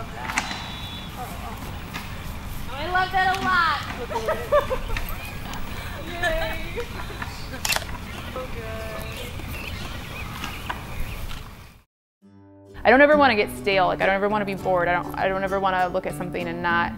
love that. Oh. I love that a lot. I don't ever want to get stale. Like I don't ever want to be bored. I don't. I don't ever want to look at something and not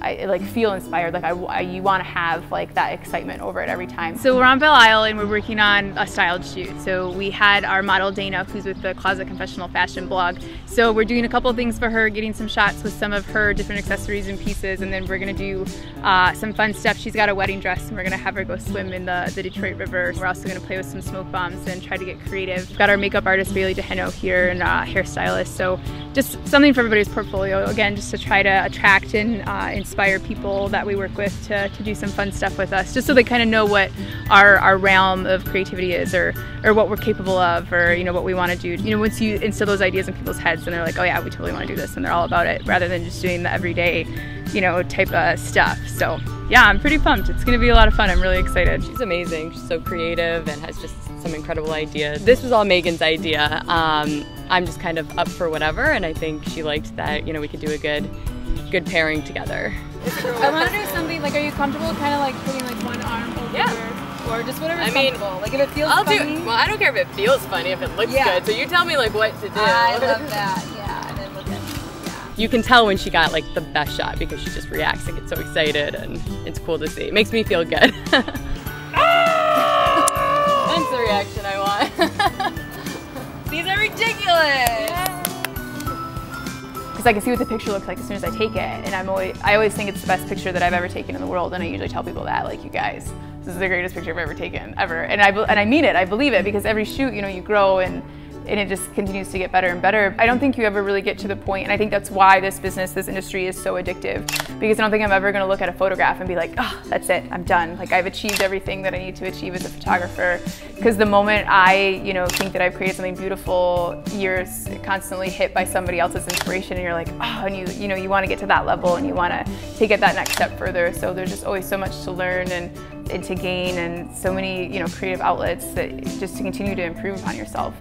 I like feel inspired. Like I, I you want to have like that excitement over it every time. So we're on Belle Isle and we're working on a styled shoot. So we had our model Dana, who's with the Closet Confidential Fashion blog. So we're doing a couple things for her, getting some shots with some of her different accessories and pieces, and then we're gonna do uh, some fun stuff. She's got a wedding dress, and we're gonna have her go swim in the, the Detroit River. We're also gonna play with some smoke bombs and try to get creative. We've got our makeup artist Baily Dehenau here and uh, hairstylist. So just something for everybody's portfolio. Again, just to try to attract and uh, inspire people that we work with to, to do some fun stuff with us, just so they kind of know what our, our realm of creativity is or, or what we're capable of or, you know, what we want to do. You know, once you instill those ideas in people's heads and they're like, oh yeah, we totally want to do this and they're all about it rather than just doing the everyday, you know, type of stuff. So yeah, I'm pretty pumped. It's going to be a lot of fun. I'm really excited. She's amazing. She's so creative and has just some incredible ideas. This was all Meghan's idea. Um, I'm just kind of up for whatever, and I think she liked that, you know, we could do a good, good pairing together. I want to do something like, are you comfortable kind of like putting like one arm over yeah. Or just whatever I mean, comfortable. Like if it feels I'll funny. do. Well, I don't care if it feels funny. If it looks yeah. good, so you tell me like what to do. I love that. You can tell when she got like the best shot because she just reacts and gets so excited, and it's cool to see. It makes me feel good. That's the reaction I want. These are ridiculous. Because I can see what the picture looks like as soon as I take it, and I'm always I always think it's the best picture that I've ever taken in the world, and I usually tell people that, like you guys, this is the greatest picture I've ever taken ever, and I and I mean it, I believe it, because every shoot, you know, you grow and and it just continues to get better and better. I don't think you ever really get to the point, and I think that's why this business, this industry is so addictive, because I don't think I'm ever gonna look at a photograph and be like, oh, that's it, I'm done. Like I've achieved everything that I need to achieve as a photographer. Because the moment I, you know, think that I've created something beautiful, you're constantly hit by somebody else's inspiration and you're like, oh, and you, you know, you wanna get to that level and you wanna take it that next step further. So there's just always so much to learn and, and to gain and so many, you know, creative outlets that just to continue to improve upon yourself.